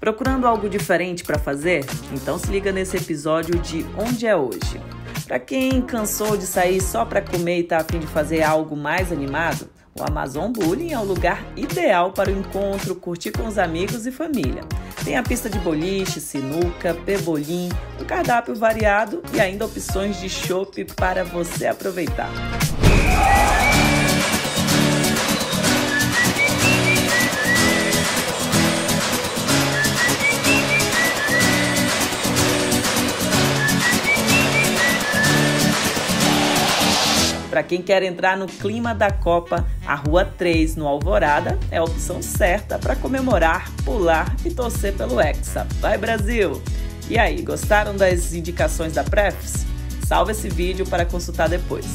Procurando algo diferente para fazer? Então se liga nesse episódio de Onde é Hoje. Para quem cansou de sair só para comer e tá a fim de fazer algo mais animado, o Amazon Bullying é o lugar ideal para o encontro, curtir com os amigos e família. Tem a pista de boliche, sinuca, pebolim, um cardápio variado e ainda opções de chopp para você aproveitar. Para quem quer entrar no clima da Copa, a Rua 3, no Alvorada, é a opção certa para comemorar, pular e torcer pelo Hexa. Vai Brasil! E aí, gostaram das indicações da Prefs? Salve esse vídeo para consultar depois.